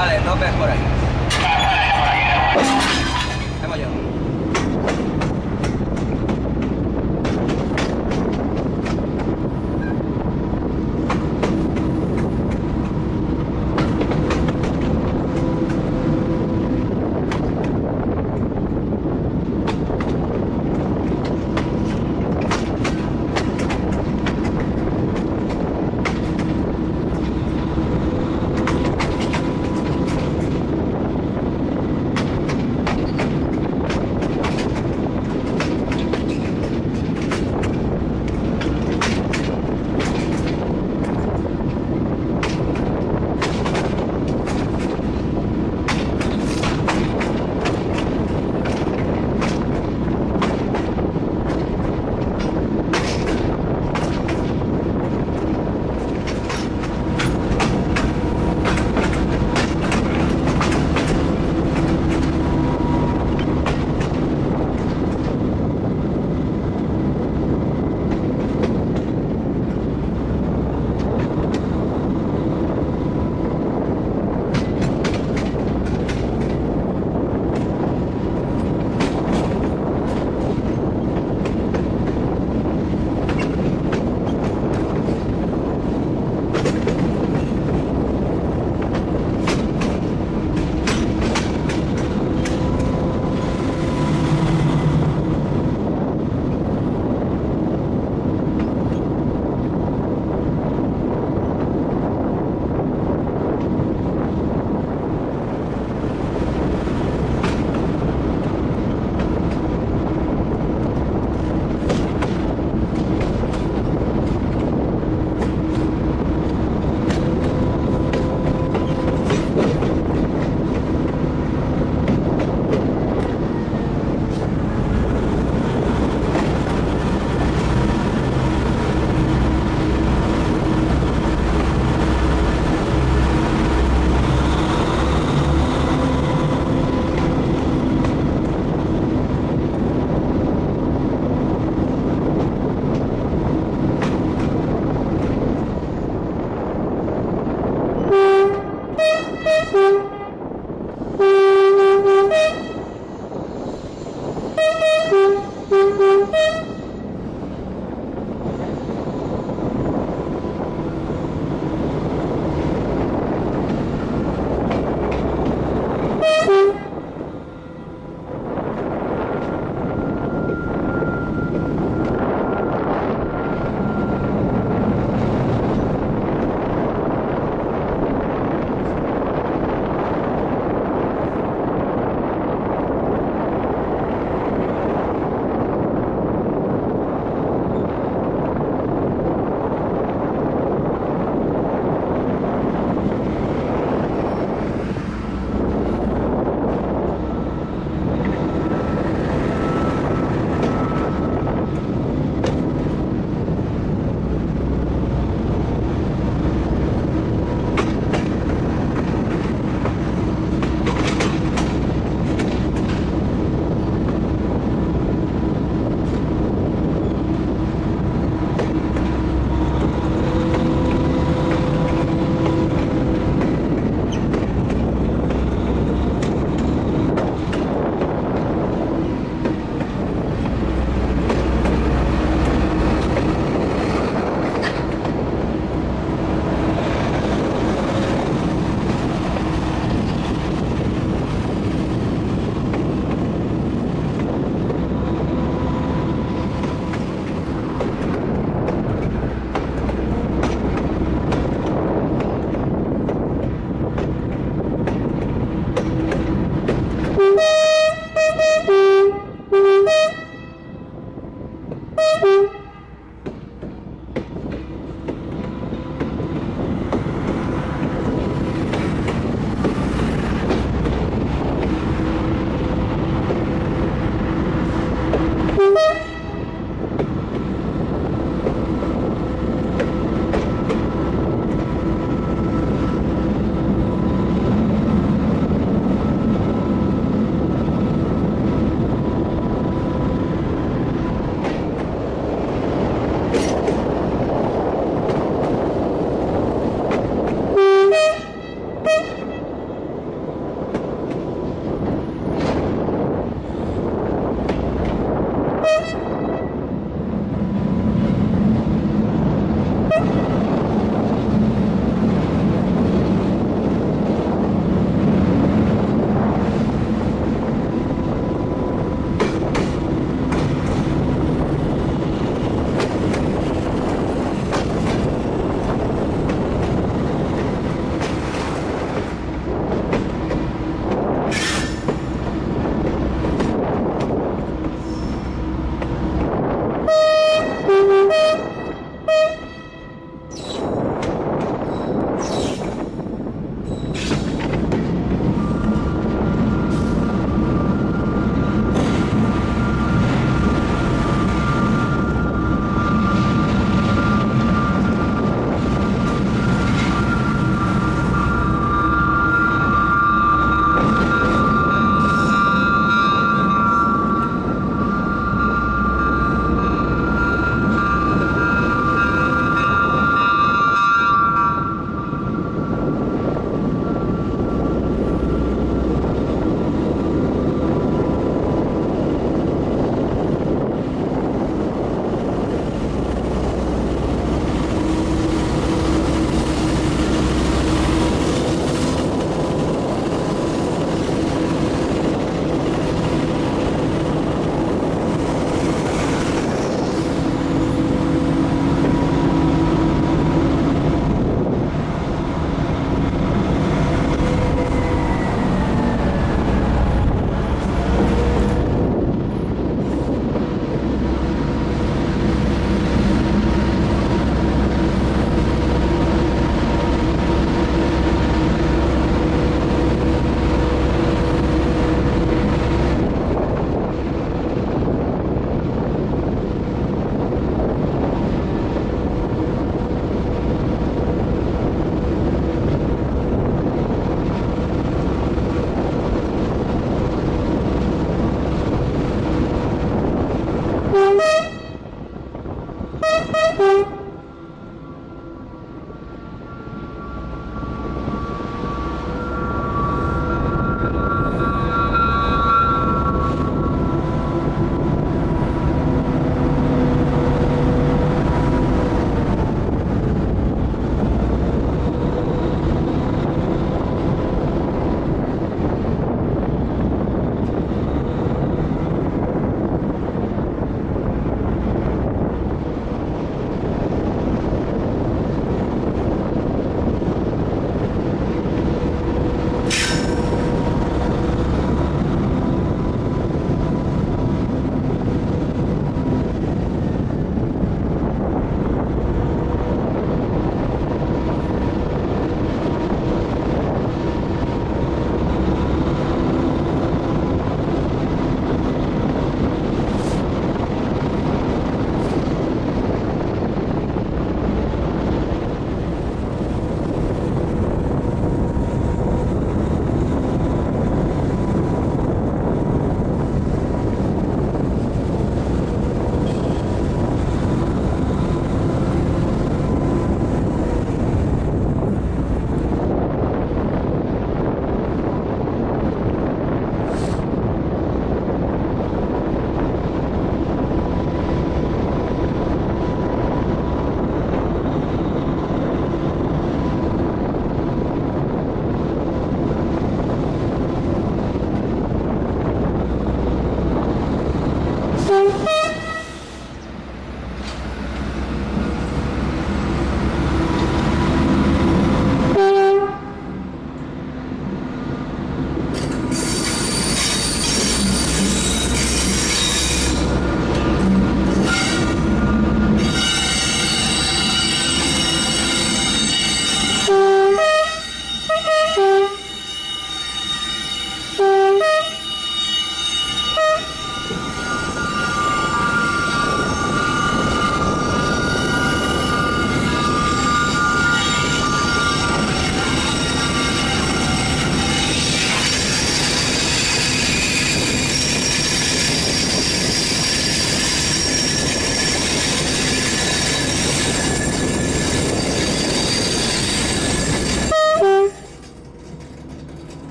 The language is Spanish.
Vale, topes por ahí. Hemos llegado.